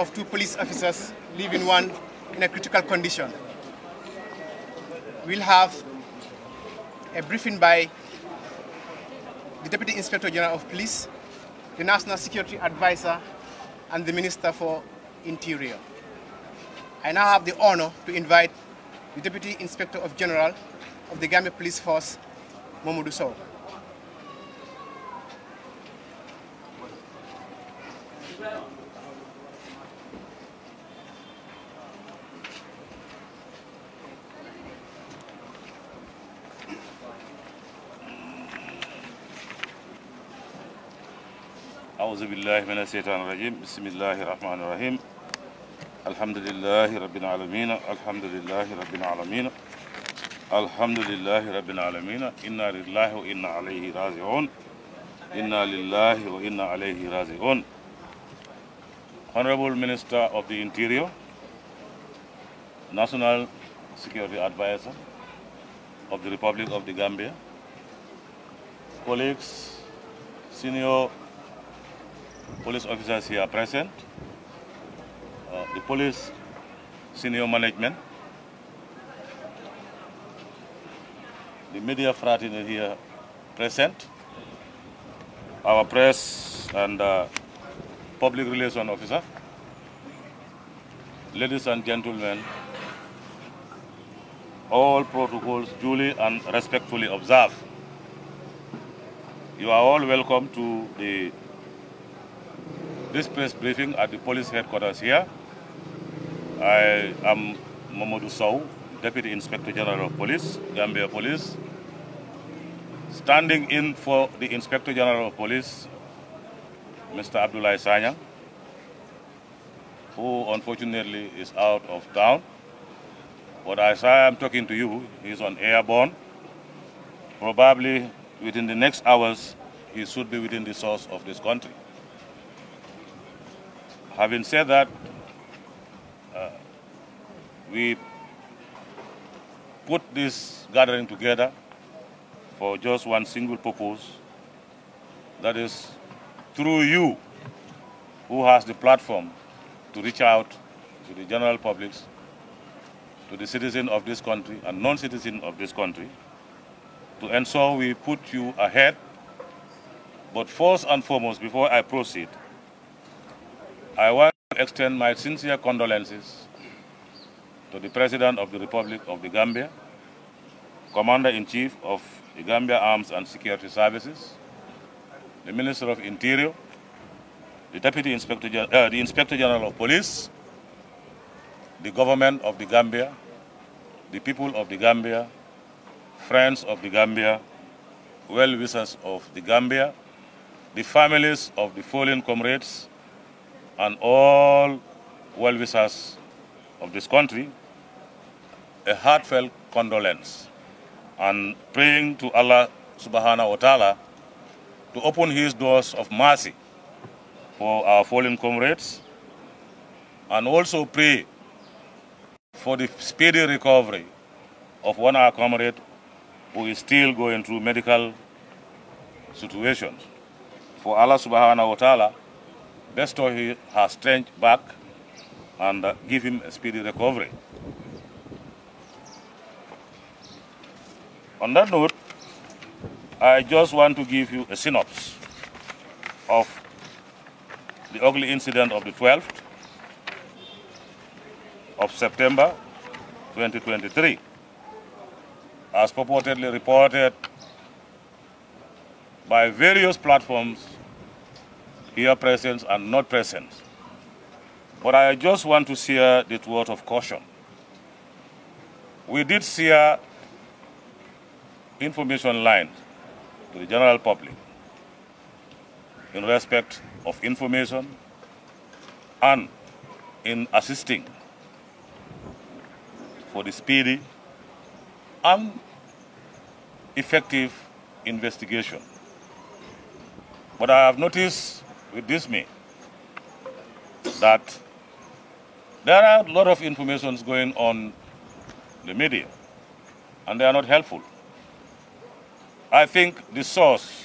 of two police officers, leaving one in a critical condition. We'll have a briefing by the Deputy Inspector General of Police, the National Security Advisor, and the Minister for Interior. I now have the honor to invite the Deputy Inspector of General of the Gambia Police Force, Mamadou Sow. بالله من الشيطان الرجيم. بسم الله الرحمن الرحيم. الحمد لله رب العالمين. الحمد لله رب العالمين. الحمد لله رب العالمين. إنا لله وإنا عليه راجعون. إنا لله وإنا عليه راجعون. Honorable Minister of the Interior, National Security Advisor of the Republic of the Gambia, colleagues, senior police officers here present, uh, the police senior management, the media fraternity here present, our press and uh, public relations officer, ladies and gentlemen, all protocols duly and respectfully observed. You are all welcome to the this press briefing at the police headquarters here. I am Mamadou Sow, Deputy Inspector General of Police, Gambia Police, standing in for the Inspector General of Police, Mr. Abdullah Sanyang, who unfortunately is out of town. But as I am talking to you, he's on airborne. Probably within the next hours, he should be within the source of this country. Having said that, uh, we put this gathering together for just one single purpose, that is through you who has the platform to reach out to the general public, to the citizen of this country and non-citizen of this country, to ensure we put you ahead. But first and foremost, before I proceed, I want to extend my sincere condolences to the President of the Republic of the Gambia, Commander-in-Chief of the Gambia Arms and Security Services, the Minister of Interior, the Deputy Inspector, uh, the Inspector General of Police, the government of the Gambia, the people of the Gambia, friends of the Gambia, well-wishers of the Gambia, the families of the fallen comrades, and all well-wishers of this country a heartfelt condolence and praying to Allah subhanahu wa ta'ala to open his doors of mercy for our fallen comrades and also pray for the speedy recovery of one of our comrades who is still going through medical situations. For Allah subhanahu wa ta'ala bestow his strength back and uh, give him a speedy recovery. On that note, I just want to give you a synopsis of the ugly incident of the 12th of September 2023, as purportedly reported by various platforms here present and not present. But I just want to share this word of caution. We did share information lines to the general public in respect of information and in assisting for the speedy and effective investigation. But I have noticed with dismay that there are a lot of informations going on the media, and they are not helpful. I think the source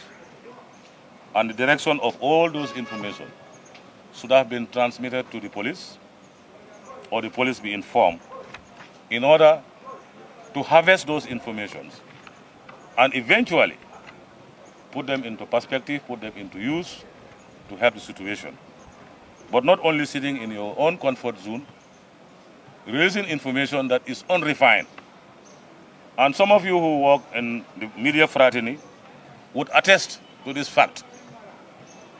and the direction of all those information should have been transmitted to the police or the police be informed in order to harvest those informations and eventually put them into perspective, put them into use to help the situation. But not only sitting in your own comfort zone, releasing information that is unrefined. And some of you who work in the media fraternity would attest to this fact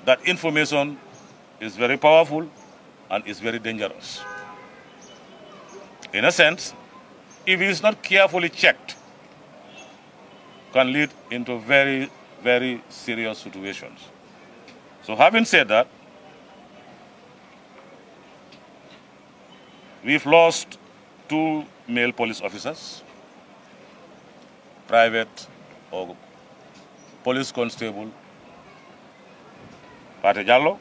that information is very powerful and is very dangerous. In a sense, if it is not carefully checked, can lead into very, very serious situations. So having said that, we've lost two male police officers, private or police constable Pate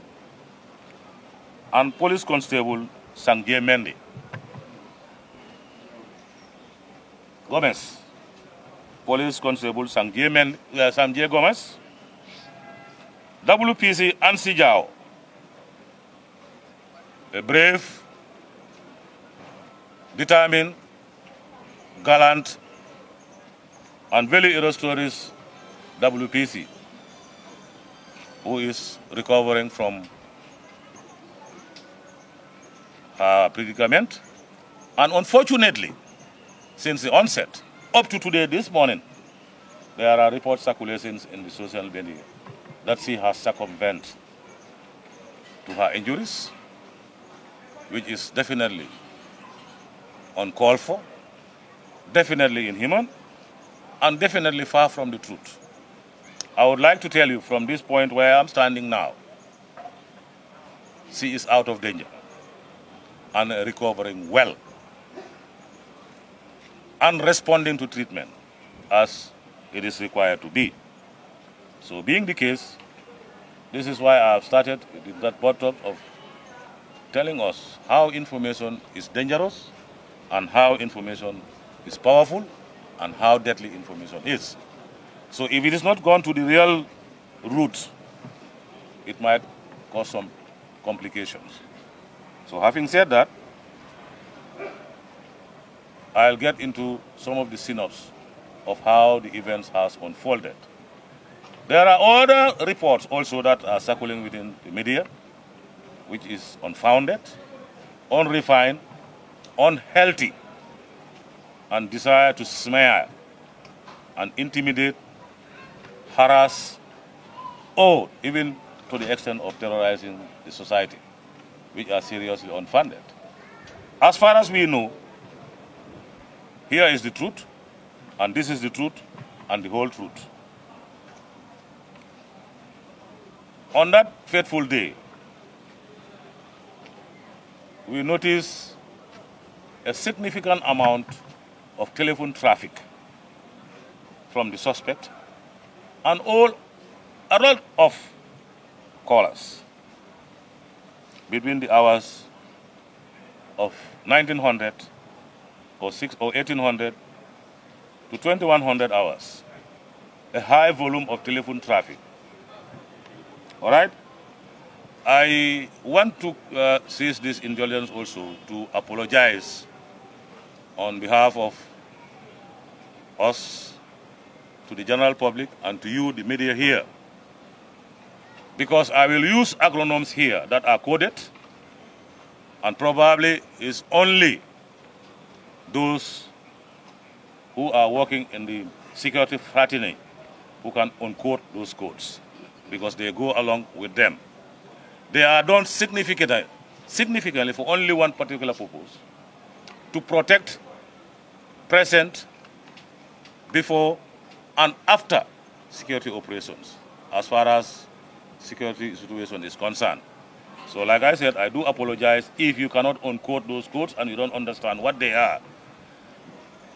and police constable Sangye Mendy. Gomez, police constable Sangye, Mendy, uh, Gomez, WPC Ansi Jao, a brave, determined, gallant, and very illustrious WPC, who is recovering from her predicament. And unfortunately, since the onset, up to today, this morning, there are reports circulating in the social media that she has succumbed to her injuries, which is definitely uncalled for, definitely inhuman, and definitely far from the truth. I would like to tell you from this point where I'm standing now, she is out of danger and recovering well and responding to treatment as it is required to be. So being the case, this is why I have started that bottom of telling us how information is dangerous and how information is powerful and how deadly information is. So if it is not gone to the real root, it might cause some complications. So having said that, I'll get into some of the synopsis of how the events has unfolded. There are other reports also that are circulating within the media, which is unfounded, unrefined, unhealthy, and desire to smear and intimidate, harass, or even to the extent of terrorizing the society, which are seriously unfounded. As far as we know, here is the truth, and this is the truth, and the whole truth. On that fateful day, we noticed a significant amount of telephone traffic from the suspect and all a lot of callers between the hours of 1900 or, six, or 1800 to 2100 hours. A high volume of telephone traffic. All right? I want to uh, seize this indulgence also to apologize on behalf of us to the general public and to you, the media here. Because I will use acronyms here that are coded and probably is only those who are working in the security fraternity who can uncode those codes because they go along with them. They are done significantly, significantly for only one particular purpose, to protect present, before, and after security operations, as far as security situation is concerned. So like I said, I do apologize if you cannot unquote those quotes and you don't understand what they are.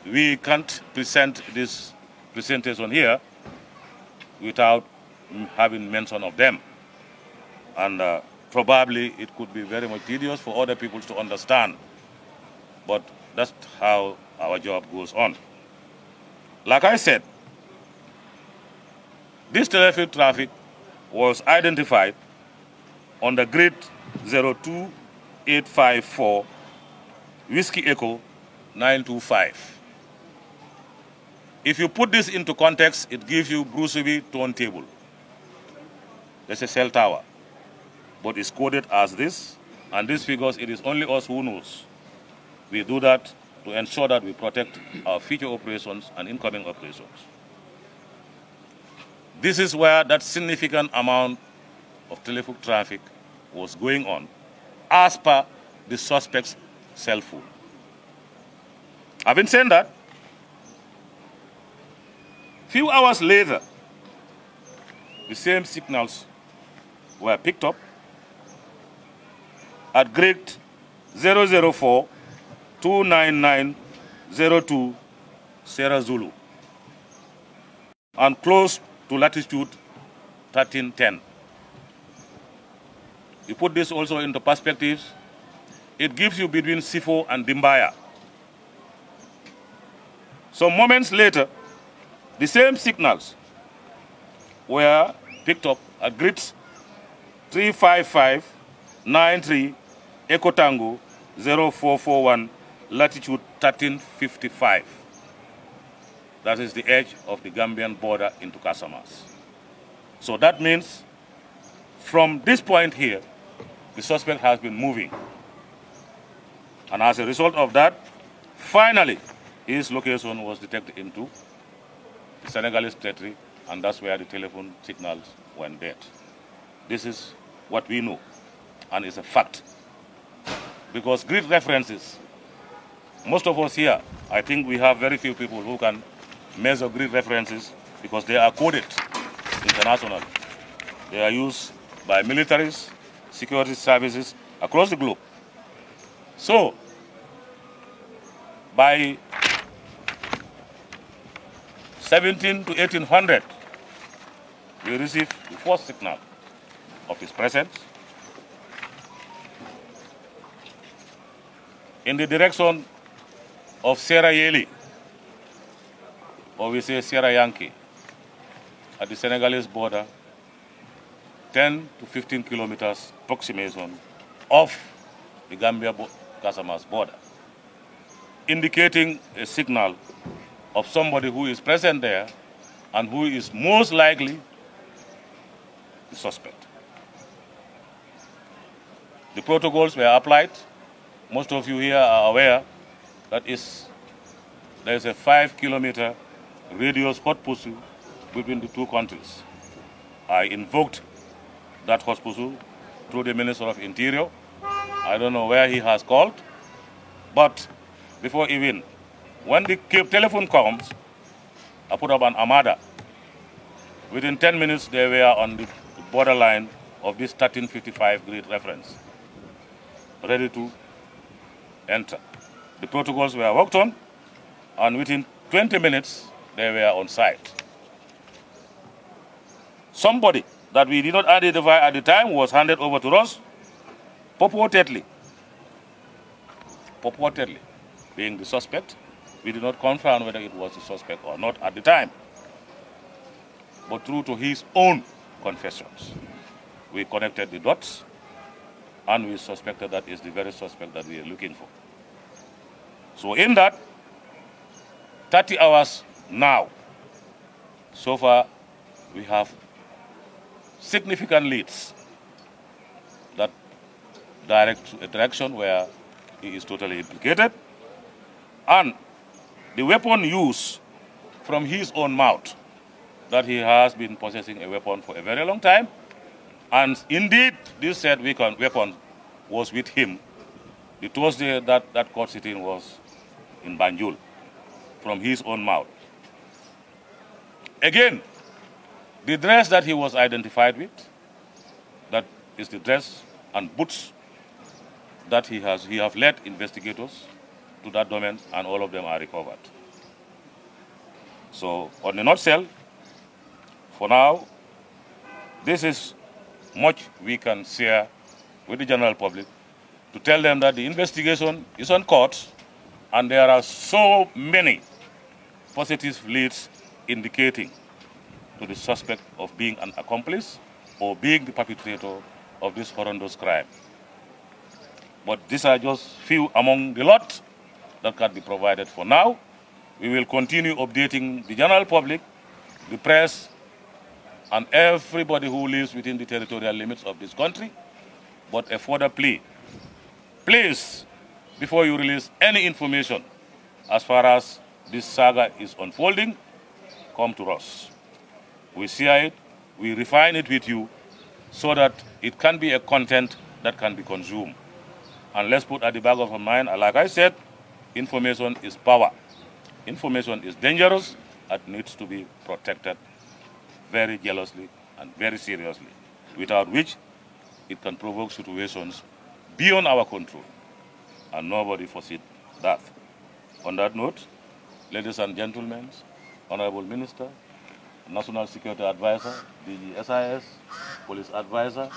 We can't present this presentation here without having mention of them. And uh, probably it could be very much tedious for other people to understand. But that's how our job goes on. Like I said, this telephone traffic was identified on the grid 02854 Whiskey Echo 925. If you put this into context, it gives you Bruce Bruceby turntable. There's a cell tower, but it's coded as this, and these figures, it is only us who knows. We do that to ensure that we protect our future operations and incoming operations. This is where that significant amount of telephone traffic was going on as per the suspect's cell phone. Having said that, few hours later, the same signals were picked up at grade 004 29902 Sierra Zulu and close to latitude 1310. You put this also into perspective, it gives you between Sifo and Dimbaya. Some moments later, the same signals were picked up at grids 35593 Echo Tango 0441 latitude 1355. That is the edge of the Gambian border into Casamance. So that means from this point here, the suspect has been moving. And as a result of that, finally, his location was detected into the Senegalese territory, and that's where the telephone signals went dead. This is what we know, and it's a fact. Because grid references, most of us here, I think we have very few people who can measure grid references because they are coded internationally. They are used by militaries, security services across the globe. So, by 17 to 1800, we received the first signal of his presence in the direction of Sierra Yeli, or we say Sierra Yankee, at the Senegalese border, 10 to 15 kilometers approximation of the Gambia Casamance border, indicating a signal of somebody who is present there and who is most likely the suspect. The protocols were applied. Most of you here are aware that is there is a five kilometer radius pursuit between the two countries. I invoked that pursuit through the Minister of Interior. I don't know where he has called, but before even, when the telephone comes, I put up an Amada. Within 10 minutes, they were on the borderline of this 1355 grid reference, ready to enter. The protocols were worked on, and within 20 minutes, they were on site. Somebody that we did not identify at the time was handed over to us, purportedly, purportedly being the suspect. We did not confirm whether it was the suspect or not at the time. But through to his own confessions, we connected the dots and we suspected that is the very suspect that we are looking for. So in that, 30 hours now, so far we have significant leads that direct to a direction where he is totally implicated. And the weapon used from his own mouth, that he has been possessing a weapon for a very long time. And indeed, this said weapon was with him. it The Thursday that that court sitting was in Banjul, from his own mouth. Again, the dress that he was identified with, that is the dress and boots that he has, he have led investigators to that domain and all of them are recovered. So on the nutshell, for now, this is much we can share with the general public to tell them that the investigation is on court and there are so many positive leads indicating to the suspect of being an accomplice or being the perpetrator of this horrendous crime. But these are just few among the lot that can be provided for now. We will continue updating the general public, the press, and everybody who lives within the territorial limits of this country. But a further plea, please, before you release any information as far as this saga is unfolding, come to us. We see it, we refine it with you so that it can be a content that can be consumed. And let's put at the back of our mind, like I said, information is power. Information is dangerous and needs to be protected very jealously and very seriously, without which it can provoke situations beyond our control. And nobody foresees that. On that note, ladies and gentlemen, Honorable Minister, National Security Advisor, DG SIS, Police Advisor,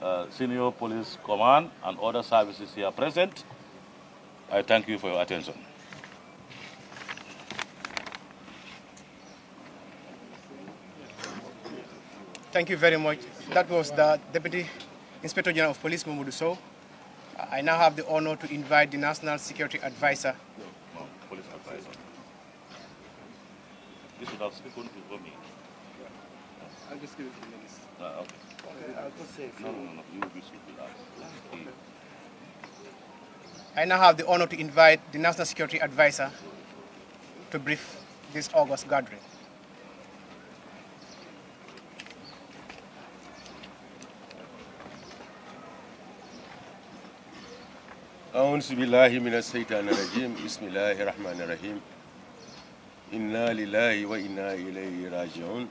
uh, Senior Police Command, and other services here present, I thank you for your attention. Thank you very much. That was the Deputy Inspector General of Police, Mamadou Sow. I now have the honor to invite the National Security Advisor. No, police advisor. This would have spoken for me. I'll just give it to the minister. Uh, okay. I'll just say No, no, no, no. You will be speaking out. I now have the honor to invite the National Security Advisor to brief this August gathering. أعوذ بالله من الشيطان الرجيم. بسم الله الرحمن الرحيم. إنا لله وإنا إليه راجعون.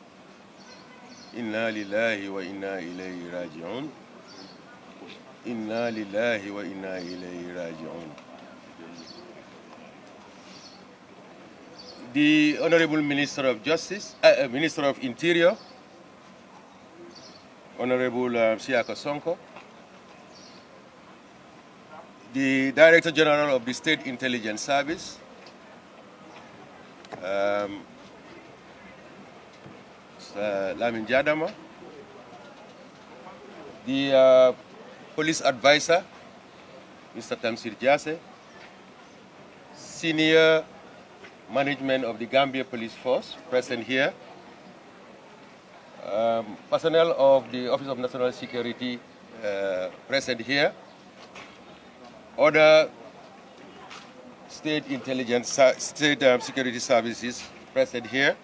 إنا لله وإنا إليه راجعون. إنا لله وإنا إليه راجعون. The Honorable Minister of Justice, uh, uh, Minister of Interior, Honorable uh, Siaka Sonko, the Director General of the State Intelligence Service, um, Lamin Jadama, the uh, Police Advisor, Mr. Tamsir Jase, Senior Management of the Gambia Police Force present here, um, personnel of the Office of National Security uh, present here, other state intelligence, state um, security services present here.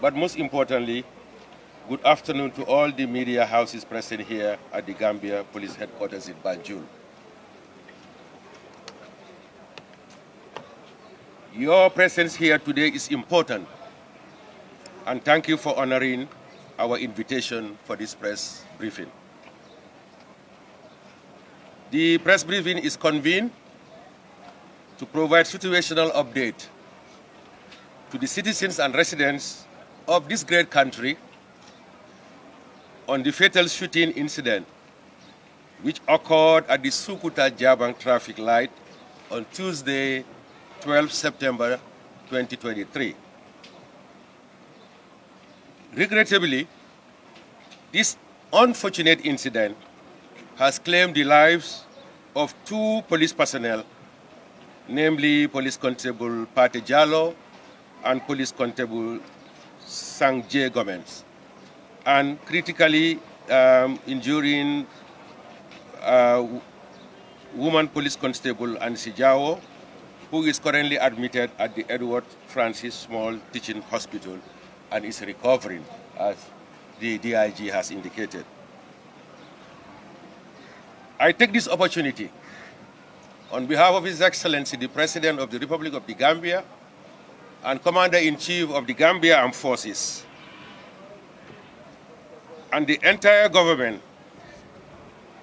But most importantly, good afternoon to all the media houses present here at the Gambia Police Headquarters in Banjul. Your presence here today is important, and thank you for honoring our invitation for this press briefing. The press briefing is convened to provide situational update to the citizens and residents of this great country on the fatal shooting incident which occurred at the Sukuta Jabang traffic light on Tuesday, 12 September 2023. Regrettably, this unfortunate incident has claimed the lives of two police personnel, namely Police Constable Pate Jallo and Police Constable Sangje Gomez, and critically um, injuring uh, woman police constable Ansi Jawo, who is currently admitted at the Edward Francis Small Teaching Hospital and is recovering, as the DIG has indicated. I take this opportunity on behalf of His Excellency the President of the Republic of the Gambia and Commander-in-Chief of the Gambia Armed Forces and the entire government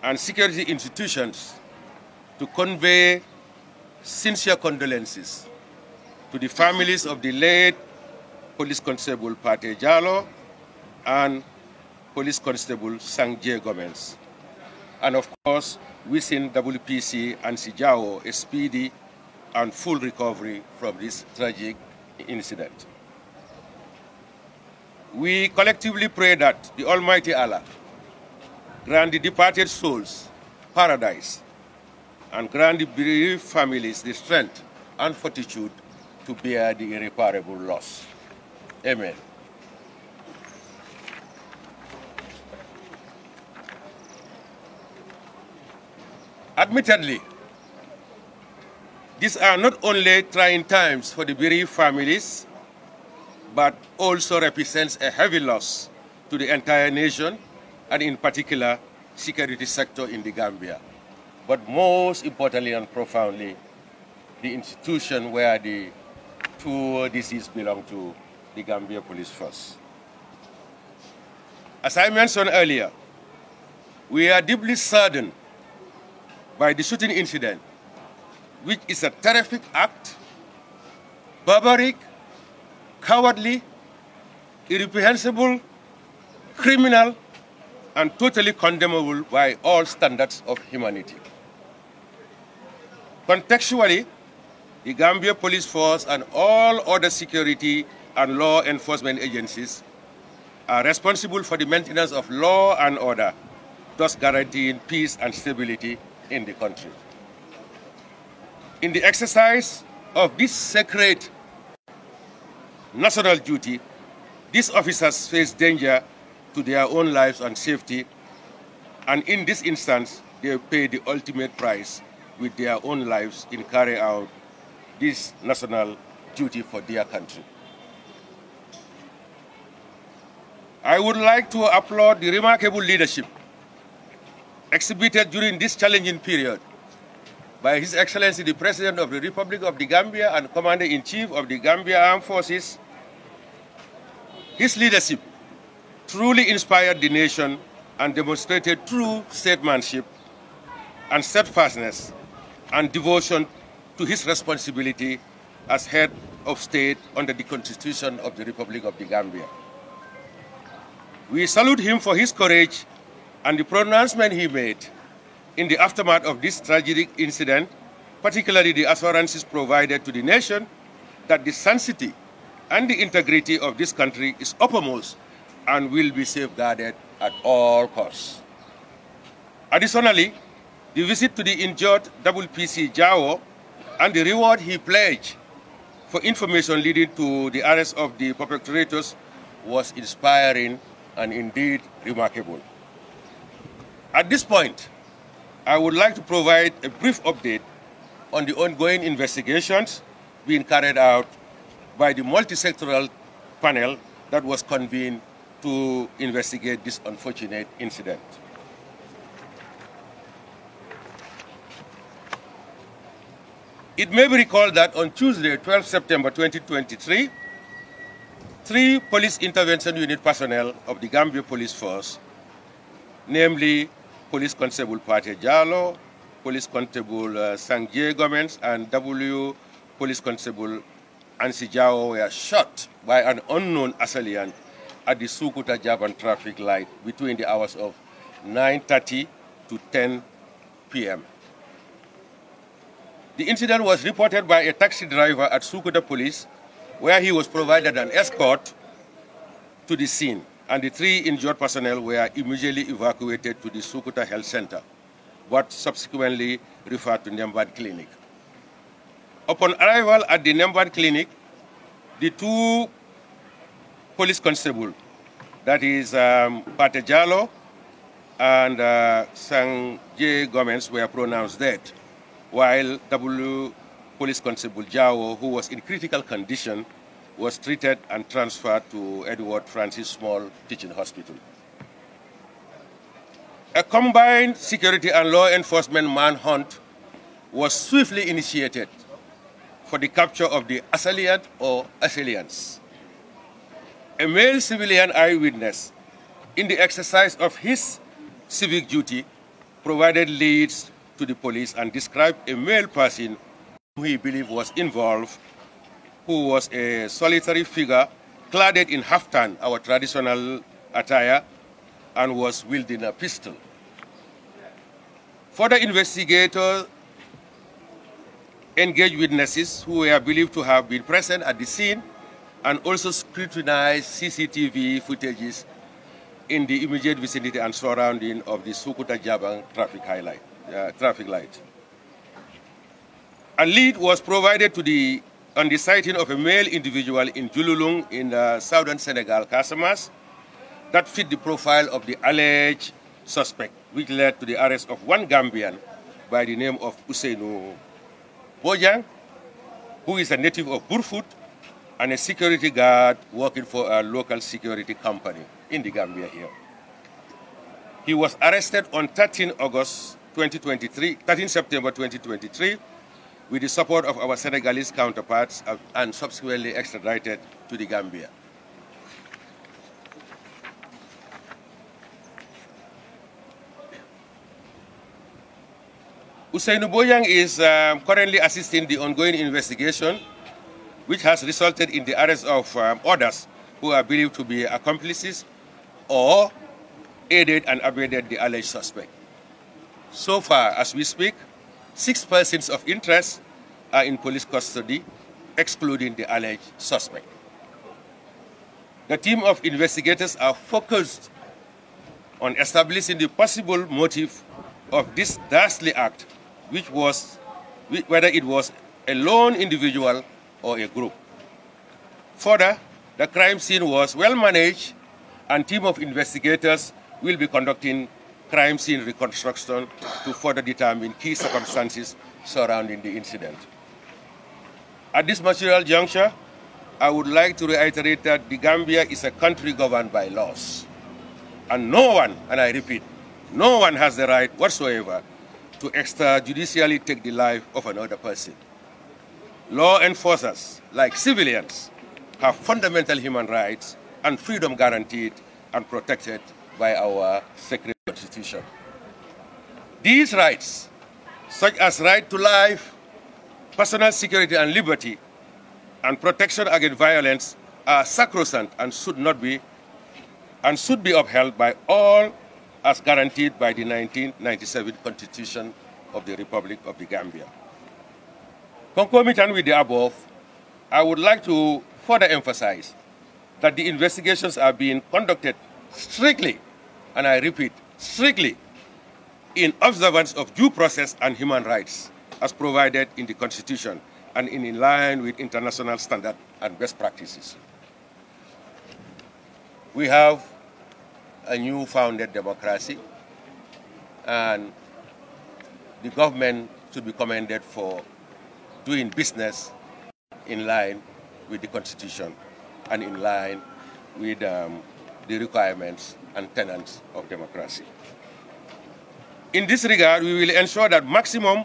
and security institutions to convey sincere condolences to the families of the late Police Constable Pate Jalo and Police Constable Sangje Gomez. And of course, wishing WPC and Sijao a speedy and full recovery from this tragic incident. We collectively pray that the Almighty Allah grant the departed souls paradise and grant the bereaved families the strength and fortitude to bear the irreparable loss. Amen. Admittedly, these are not only trying times for the bereaved families, but also represents a heavy loss to the entire nation, and in particular, security sector in the Gambia. But most importantly and profoundly, the institution where the two deceased belong to, the Gambia Police Force. As I mentioned earlier, we are deeply saddened by the shooting incident, which is a terrific act, barbaric, cowardly, irreprehensible, criminal, and totally condemnable by all standards of humanity. Contextually, the Gambia Police Force and all other security and law enforcement agencies are responsible for the maintenance of law and order, thus guaranteeing peace and stability in the country. In the exercise of this sacred national duty, these officers face danger to their own lives and safety, and in this instance, they pay the ultimate price with their own lives in carrying out this national duty for their country. I would like to applaud the remarkable leadership exhibited during this challenging period by His Excellency the President of the Republic of the Gambia and Commander-in-Chief of the Gambia Armed Forces. His leadership truly inspired the nation and demonstrated true statesmanship and steadfastness and devotion to his responsibility as head of state under the Constitution of the Republic of the Gambia. We salute him for his courage and the pronouncement he made in the aftermath of this tragic incident, particularly the assurances provided to the nation that the sanctity and the integrity of this country is uppermost and will be safeguarded at all costs. Additionally, the visit to the injured WPC Jawo and the reward he pledged for information leading to the arrest of the perpetrators was inspiring and indeed remarkable. At this point, I would like to provide a brief update on the ongoing investigations being carried out by the multi-sectoral panel that was convened to investigate this unfortunate incident. It may be recalled that on Tuesday, 12 September 2023, three police intervention unit personnel of the Gambia Police Force, namely Police Constable Pate Jalo, Police Constable uh, Sangye Gomez, and W Police Constable Ansi Jawo were shot by an unknown assailant at the Sukuta Jabang traffic light between the hours of 9.30 to 10 p.m. The incident was reported by a taxi driver at Sukuta Police, where he was provided an escort to the scene, and the three injured personnel were immediately evacuated to the Sukuta Health Center, but subsequently referred to Ndemban Clinic. Upon arrival at the Ndemban Clinic, the two police constables, that is um, Pate Jalo and uh, Sang J. Gomez were pronounced dead, while W. Police Constable Jawo, who was in critical condition, was treated and transferred to Edward Francis Small Teaching Hospital. A combined security and law enforcement manhunt was swiftly initiated for the capture of the assailant or assailants. A male civilian eyewitness, in the exercise of his civic duty, provided leads to the police and described a male person who he believed was involved, who was a solitary figure clad in haftan, our traditional attire, and was wielding a pistol. Further investigators engaged witnesses who were believed to have been present at the scene and also scrutinized CCTV footages in the immediate vicinity and surrounding of the Sukuta Jabang traffic highlight. uh, traffic light. A lead was provided to the, on the sighting of a male individual in Jululung in uh, southern Senegal, Casamance, that fit the profile of the alleged suspect, which led to the arrest of one Gambian by the name of Usainu Bojang, who is a native of Brufut and a security guard working for a local security company in the Gambia here. He was arrested on 13 August 2023, 13 September 2023, with the support of our Senegalese counterparts and subsequently extradited to the Gambia. Usainu Bojang is um, currently assisting the ongoing investigation, which has resulted in the arrest of um, others who are believed to be accomplices or aided and abetted the alleged suspect. So far, as we speak, six persons of interest are in police custody, excluding the alleged suspect. The team of investigators are focused on establishing the possible motive of this dastardly act, which was, whether it was a lone individual or a group. Further, the crime scene was well managed and team of investigators will be conducting crime scene reconstruction to further determine key circumstances surrounding the incident. At this material juncture, I would like to reiterate that the Gambia is a country governed by laws. And no one, and I repeat, no one has the right whatsoever to extrajudicially take the life of another person. Law enforcers, like civilians, have fundamental human rights and freedom guaranteed and protected by our sacred constitution. These rights, such as right to life, personal security and liberty, and protection against violence are sacrosanct and should not be and should be upheld by all as guaranteed by the 1997 Constitution of the Republic of the Gambia. Concomitant with the above, I would like to further emphasize that the investigations are being conducted strictly, and I repeat, strictly, in observance of due process and human rights as provided in the Constitution and in line with international standard and best practices. We have a new founded democracy and the government should be commended for doing business in line with the Constitution and in line with um, the requirements and tenets of democracy. In this regard, we will ensure that maximum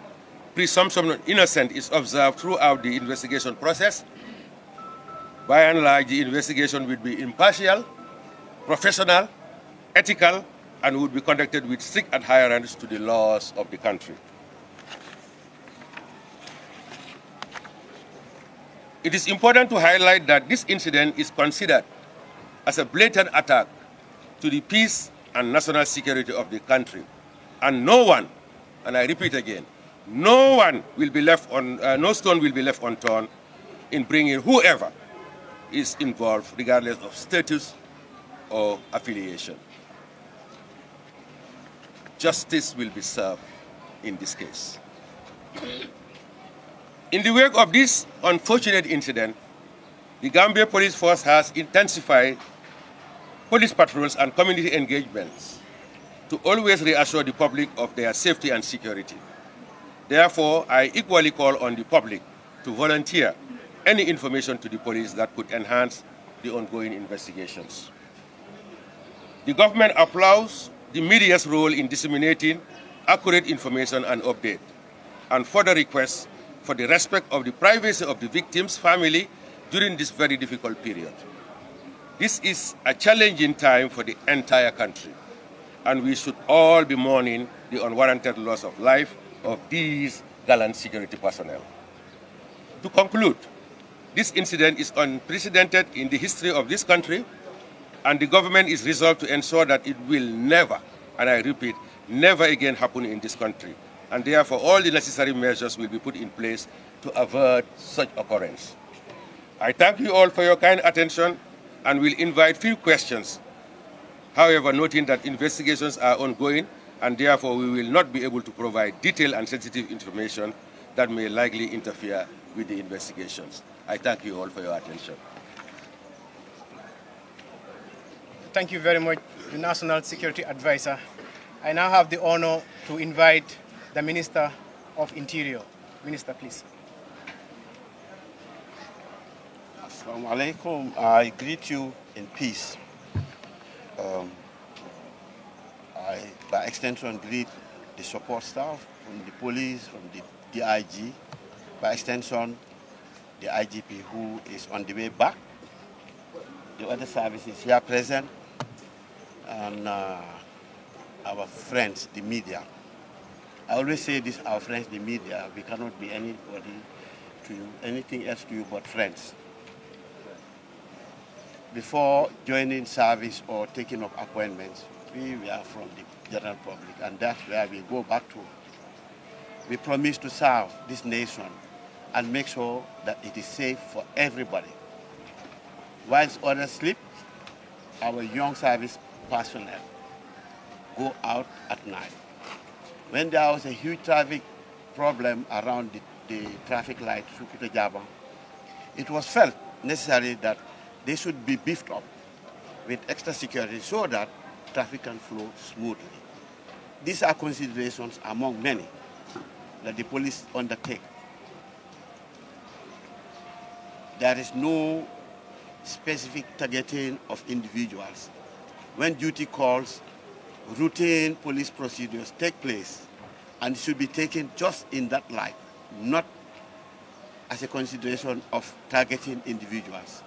presumption of innocence is observed throughout the investigation process. By and large, the investigation will be impartial, professional, ethical, and would be conducted with strict adherence to the laws of the country. It is important to highlight that this incident is considered as a blatant attack to the peace and national security of the country. And no one, and I repeat again, no one will be left on, uh, no stone will be left unturned in bringing whoever is involved, regardless of status or affiliation. Justice will be served in this case. In the wake of this unfortunate incident, the Gambia Police Force has intensified police patrols and community engagements to always reassure the public of their safety and security. Therefore, I equally call on the public to volunteer any information to the police that could enhance the ongoing investigations. The government applauds the media's role in disseminating accurate information and update, and further requests for the respect of the privacy of the victim's family during this very difficult period. This is a challenging time for the entire country, and we should all be mourning the unwarranted loss of life of these gallant security personnel. To conclude, this incident is unprecedented in the history of this country, and the government is resolved to ensure that it will never, and I repeat, never again happen in this country. And therefore, all the necessary measures will be put in place to avert such occurrence. I thank you all for your kind attention and will invite few questions. However, noting that investigations are ongoing and therefore we will not be able to provide detailed and sensitive information that may likely interfere with the investigations. I thank you all for your attention. Thank you very much, the National Security Advisor. I now have the honor to invite the Minister of Interior. Minister, please. Assalamu alaikum. I greet you in peace. Um, I, by extension, greet the support staff from the police, from the DIG, by extension, the IGP who is on the way back, the other services here present, and uh, our friends, the media. I always say this, our friends, the media, we cannot be anybody to you, anything else to you but friends. Before joining service or taking up appointments, we were from the general public, and that's where we go back to. We promise to serve this nation and make sure that it is safe for everybody. Whilst others sleep, our young service personnel go out at night. When there was a huge traffic problem around the, the traffic light, Sukuta Jabang, it was felt necessary that they should be beefed up with extra security so that traffic can flow smoothly. These are considerations among many that the police undertake. There is no specific targeting of individuals. When duty calls, routine police procedures take place and should be taken just in that light, not as a consideration of targeting individuals.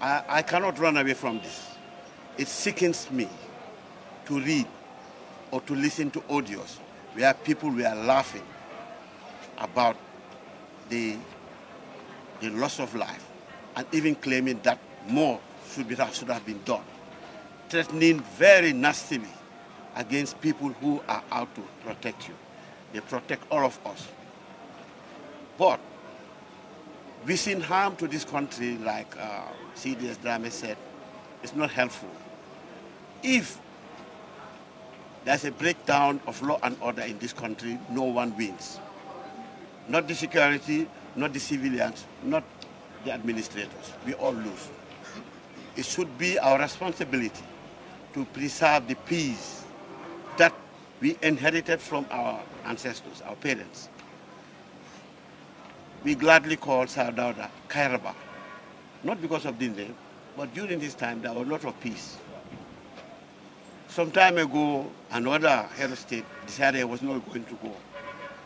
I, I cannot run away from this. It sickens me to read or to listen to audios where people were laughing about the, the loss of life and even claiming that more should, be, should have been done, threatening very nastily against people who are out to protect you. They protect all of us. But wishing harm to this country, like uh, CDS Drammeh said, is not helpful. If there's a breakdown of law and order in this country, no one wins. Not the security, not the civilians, not the administrators. We all lose. It should be our responsibility to preserve the peace that we inherited from our ancestors, our parents. We gladly call Sir Dawda Kairaba, not because of the name, but during this time there was a lot of peace. Some time ago, another head of state decided I was not going to go.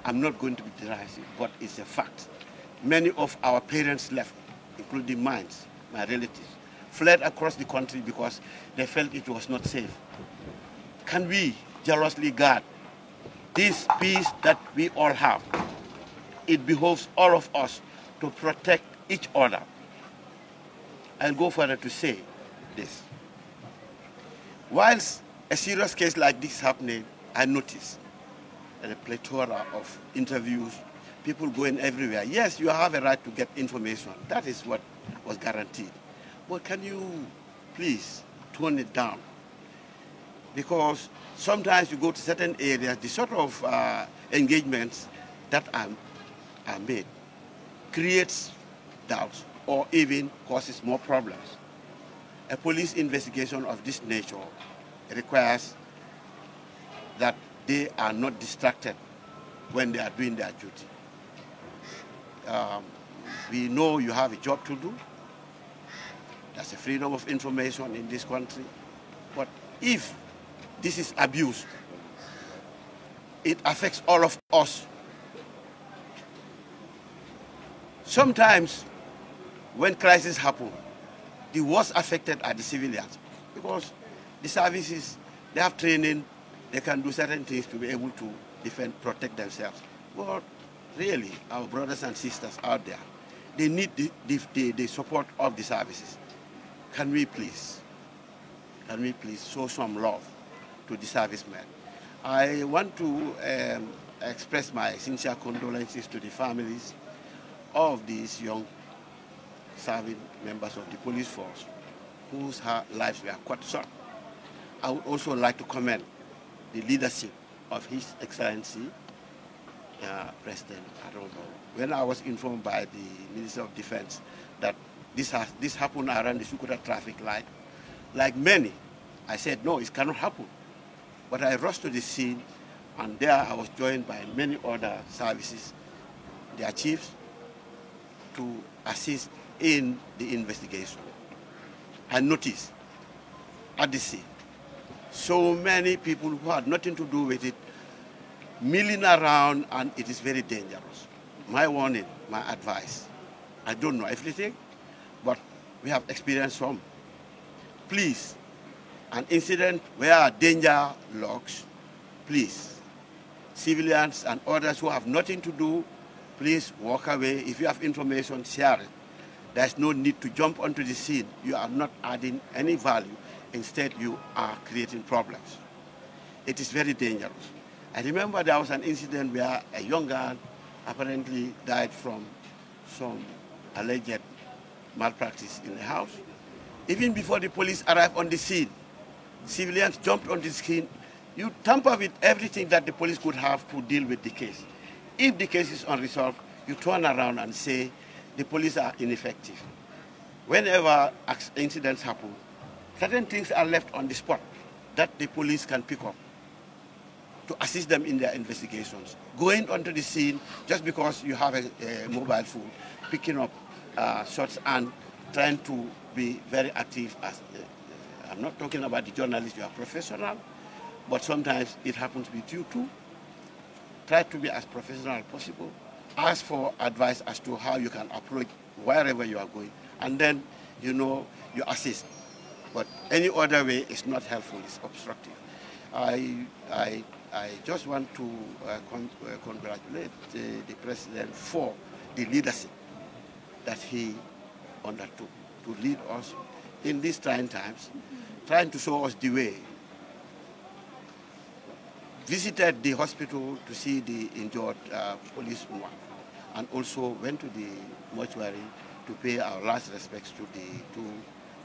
I'm not going to be derisive, but it's a fact. Many of our parents left, including mine, my relatives, fled across the country because they felt it was not safe. Can we jealously guard this peace that we all have? It behoves all of us to protect each other. I'll go further to say this. Whilst a serious case like this happening, I noticed a plethora of interviews, people going everywhere. Yes, you have a right to get information. That is what was guaranteed. But can you please tone it down? Because sometimes you go to certain areas, the sort of uh, engagements that are, are made creates doubts or even causes more problems. A police investigation of this nature requires that they are not distracted when they are doing their duty. Um, we know you have a job to do. There's a freedom of information in this country. But if this is abused, it affects all of us. Sometimes when crises happen, the worst affected are the civilians because the services, they have training, they can do certain things to be able to defend, protect themselves. But really, our brothers and sisters out there, they need the, the, the, support of the services. Can we please, can we please show some love to the servicemen? I want to um, express my sincere condolences to the families of these young serving members of the police force whose lives were cut short. I would also like to commend the leadership of His Excellency, uh, President Barrow. When I was informed by the Minister of Defense that this, has, this happened around the Sukuta traffic light, like many, I said, no, it cannot happen. But I rushed to the scene, and there I was joined by many other services, their chiefs, to assist in the investigation. I noticed at the scene so many people who had nothing to do with it milling around, and it is very dangerous. My warning, my advice, I don't know everything, but we have experienced some. Please, an incident where danger lurks, please, civilians and others who have nothing to do, please walk away. If you have information, share it. There's no need to jump onto the scene. You are not adding any value. Instead, you are creating problems. It is very dangerous. I remember there was an incident where a young girl apparently died from some alleged malpractice in the house. Even before the police arrived on the scene, civilians jumped on the scene. You tamper with everything that the police could have to deal with the case. If the case is unresolved, you turn around and say the police are ineffective. Whenever incidents happen, certain things are left on the spot that the police can pick up to assist them in their investigations. Going onto the scene just because you have a, a mobile phone, picking up uh, shots and trying to be very active. As uh, I'm not talking about the journalist, you are professional, but sometimes it happens with you too. Try to be as professional as possible. Ask for advice as to how you can approach wherever you are going, and then you know you assist. But any other way is not helpful, it's obstructive. I, I, I just want to uh, con uh, congratulate uh, the President for the leadership that he undertook to lead us in these trying times, trying to show us the way. Visited the hospital to see the injured uh, policewoman and also went to the mortuary to pay our last respects to the two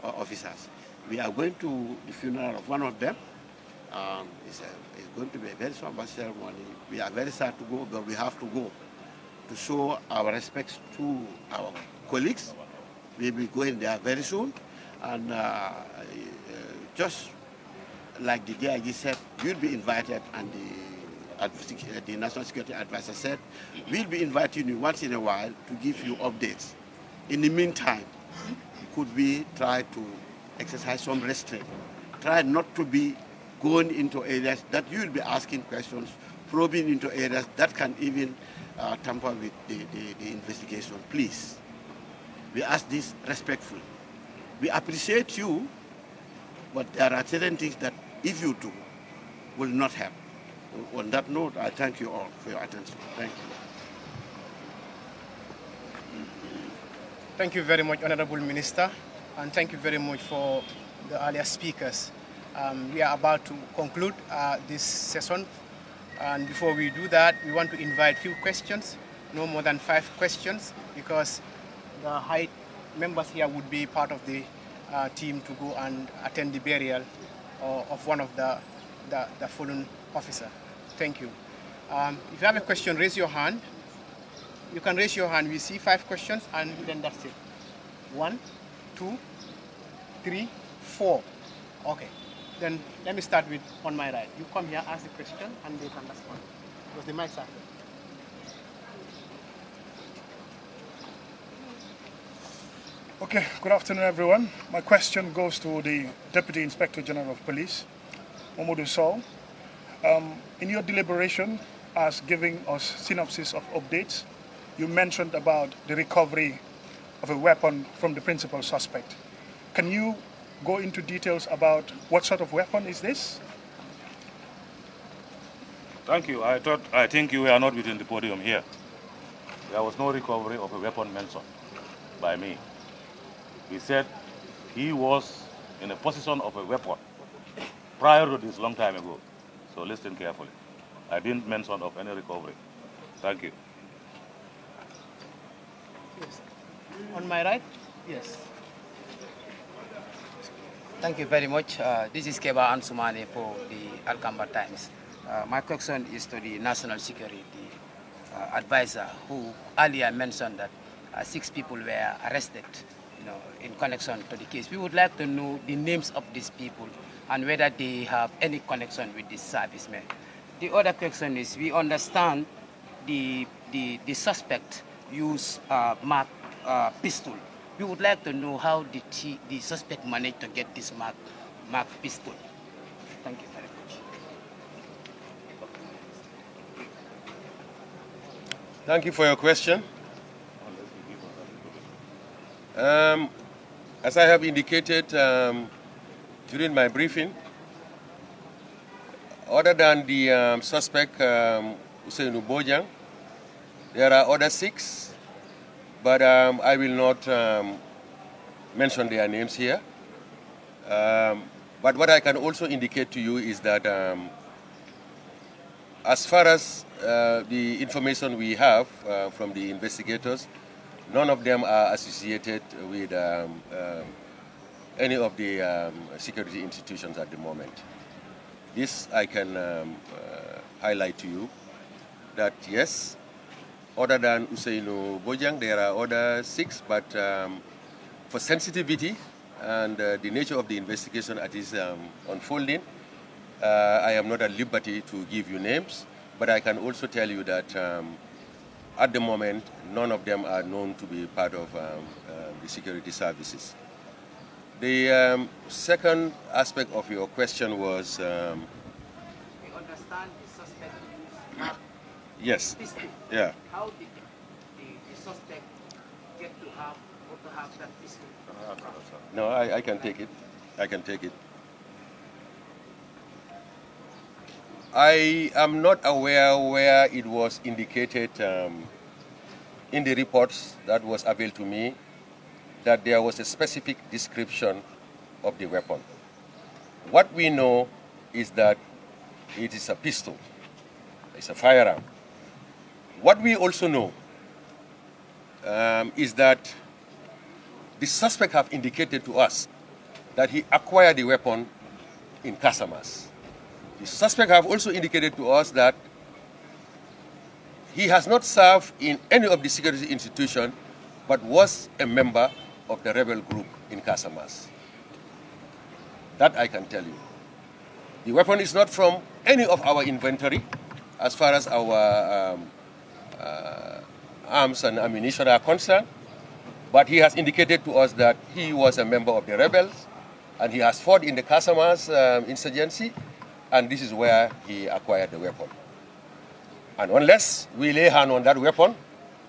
uh, officers. We are going to the funeral of one of them. Um, it's, a, it's, going to be a very somber ceremony. We are very sad to go, but we have to go to show our respects to our colleagues. We'll be going there very soon. And uh, uh, just like the DIG said, you'll be invited, and the, the National Security Advisor said, we'll be inviting you once in a while to give you updates. In the meantime, could we try to exercise some restraint? Try not to be going into areas that you will be asking questions, probing into areas that can even uh, tamper with the, the, the investigation. Please, we ask this respectfully. We appreciate you, but there are certain things that if you do, will not help. On that note, I thank you all for your attention. Thank you. Thank you very much, Honorable Minister, and thank you very much for the earlier speakers. Um, we are about to conclude uh, this session, and before we do that, we want to invite few questions, no more than five questions, because the high members here would be part of the uh, team to go and attend the burial of one of the, the, the fallen officer. Thank you. Um, if you have a question, raise your hand. You can raise your hand. We see five questions, and then that's it. One, two, three, four. Okay. Then let me start with on my right. You come here, ask the question, and they can respond. Because the mics are Okay, good afternoon everyone. My question goes to the Deputy Inspector General of Police, Mamadou Sow. Um, in your deliberation, as giving us synopsis of updates, you mentioned about the recovery of a weapon from the principal suspect. Can you go into details about what sort of weapon is this? Thank you. I thought, I think you were not within the podium here. There was no recovery of a weapon mentioned by me. He said he was in the possession of a weapon prior to this long time ago. So listen carefully. I didn't mention of any recovery. Thank you. Yes. On my right? Yes. Thank you very much. Uh, this is Keba Ansumane for the Alkamba Times. Uh, my question is to the National Security uh, Advisor, who earlier mentioned that uh, six people were arrested you know, in connection to the case. We would like to know the names of these people and whether they have any connection with this servicemen. The other question is, we understand the, the, the suspect used uh, uh, pistol. We would like to know how did he, the suspect managed to get this mark, mark pistol. Thank you very much. Thank you for your question. Um, as I have indicated um, during my briefing, other than the um, suspect, um, Ousainou Bojang, there are other six, but um, I will not um, mention their names here. Um, but what I can also indicate to you is that um, as far as uh, the information we have uh, from the investigators, none of them are associated with um, um, any of the security institutions at the moment. This I can uh, highlight to you that yes, other than Ousainou Bojang, there are other six, but um, for sensitivity and uh, the nature of the investigation that is um, unfolding, uh, I am not at liberty to give you names, but I can also tell you that um, at the moment, none of them are known to be part of um, uh, the security services. The um, second aspect of your question was, um, We understand the suspect used mark yes, pistol. yeah. How did the, the suspect get to have or to have that pistol? No, I, I can take it. I can take it. I am not aware where it was indicated um, in the reports that was available to me that there was a specific description of the weapon. What we know is that it is a pistol, it's a firearm. What we also know um, is that the suspect have indicated to us that he acquired the weapon in Casamance. The suspect have also indicated to us that he has not served in any of the security institutions, but was a member of the rebel group in Casamance. That I can tell you. The weapon is not from any of our inventory as far as our um, uh, arms and ammunition are concerned, but he has indicated to us that he was a member of the rebels and he has fought in the Casamance um, insurgency, and this is where he acquired the weapon. And unless we lay hand on that weapon,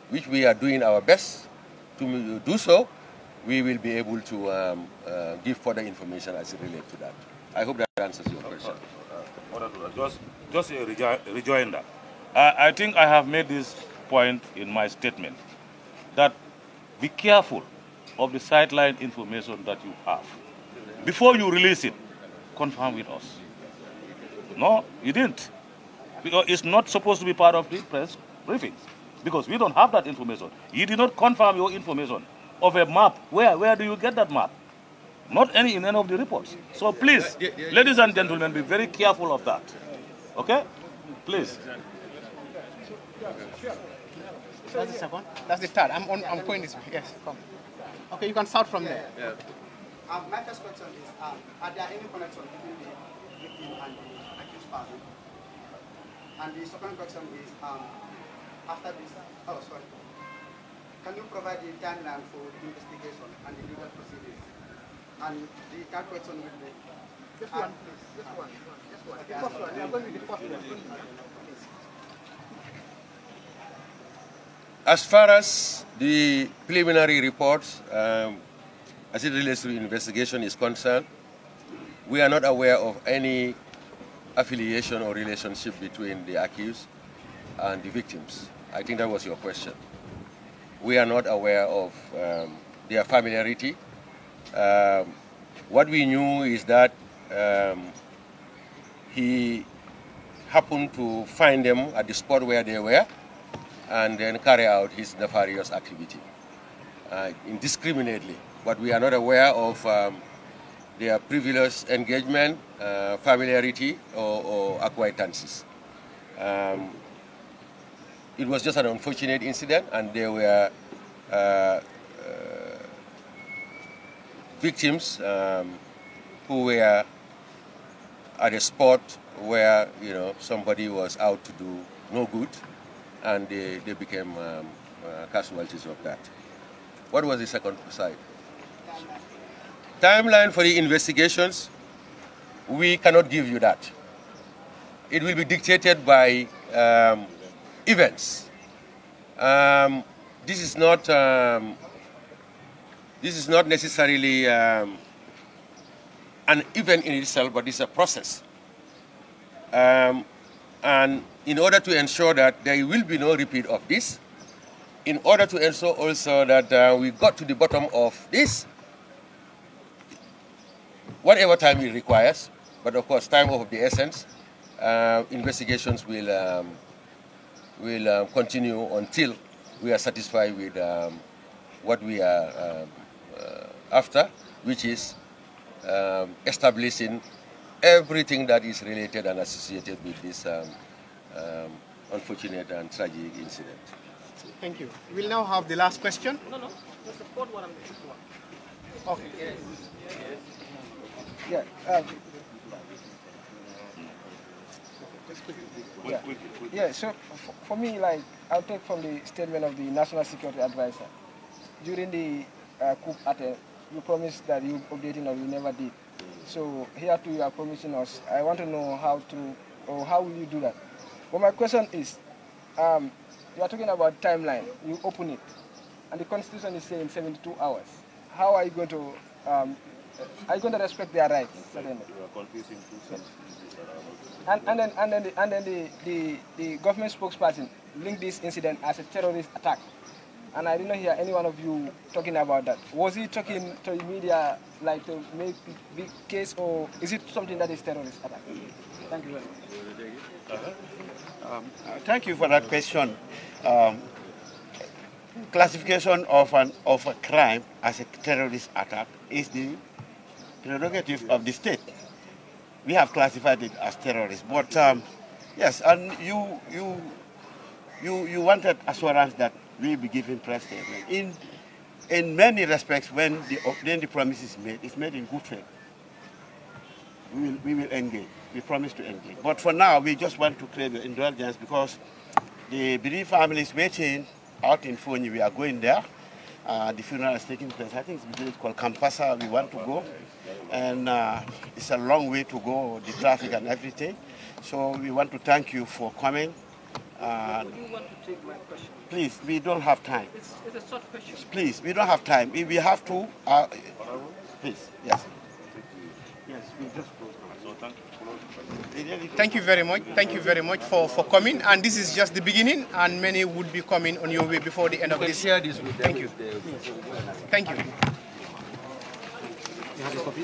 which we are doing our best to do so, we will be able to um, uh, give further information as it relates to that. I hope that answers your question. Just, just a rejo- rejoinder. I, I think I have made this point in my statement that be careful of the sideline information that you have. Before you release it, confirm with us. No, you didn't. Because it's not supposed to be part of the press briefings. Because we don't have that information. You did not confirm your information of a map. Where, where do you get that map? Not any in any of the reports. So please, ladies and gentlemen, be very careful of that. Okay? Please. That's the second. That's the third. I'm on. I'm going this way. Yes, come. Okay, you can start from there. Um, my first question is, um, are there any connection between the victim and the accused person? And the second question is, um, after this, oh sorry, can you provide the timeline for the investigation and the legal proceedings? And the third question will be, This one, please. This one. This one. The first one. We are going with the first one. As far as the preliminary reports, um, as it relates to the investigation is concerned, we are not aware of any affiliation or relationship between the accused and the victims. I think that was your question. We are not aware of um, their familiarity. Um, what we knew is that um, he happened to find them at the spot where they were and then carry out his nefarious activity uh, indiscriminately. But we are not aware of um, their previous engagement, uh, familiarity, or, or acquaintances. Um, it was just an unfortunate incident, and there were uh, uh, victims um, who were at a spot where you know somebody was out to do no good, and they, they became um, uh, casualties of that. What was the second side? Timeline for the investigations, we cannot give you that. It will be dictated by um, events. Um, this is not um, this is not necessarily um, an event in itself, but it's a process. Um, and in order to ensure that there will be no repeat of this, in order to ensure also that uh, we got to the bottom of this, whatever time it requires, but of course time of the essence, uh, investigations will, um, will uh, continue until we are satisfied with um, what we are um, uh, after, which is um, establishing everything that is related and associated with this um, unfortunate and tragic incident. Thank you. We'll now have the last question. No, no. Just the fourth one. Okay. Yeah. Um, yeah. yeah, so for me, like, I'll take from the statement of the National Security Advisor. During the uh, coup attempt, you promised that you updating or you never did. So here too, you are promising us. I want to know how to, or how will you do that? But my question is, um, you are talking about timeline. You open it, and the constitution is saying 72 hours. How are you going to, um, are you going to respect their rights? You are confusing two sentences. And, and then, and then, the, and then the, the, the government spokesperson linked this incident as a terrorist attack. And I did not hear any one of you talking about that. Was he talking to the media like to make big case, or is it something that is terrorist attack? Thank you very much. Um, uh, thank you for that question. Um, classification of an of a crime as a terrorist attack is the prerogative of the state. We have classified it as terrorist, but um, yes, and you you you you wanted assurance that we will be given press statement. In in many respects, when the when the promise is made, it's made in good faith. We will we will engage. We promise to engage. But for now, we just want to claim your indulgence because the bereaved family is waiting out in Foni. We are going there. Uh, the funeral is taking place. I think it's called Kampasa. We want to go. And uh, it's a long way to go, the traffic and everything. So we want to thank you for coming. Uh, Do you want to take my question? please, we don't have time. It's, it's a short question. Please, we don't have time. If we have to, uh, please, yes. Yes, we just close Thank you very much. Thank you very much for, for coming. And this is just the beginning, and many would be coming on your way before the end of this. share this with. Thank you. Thank you.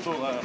So, uh,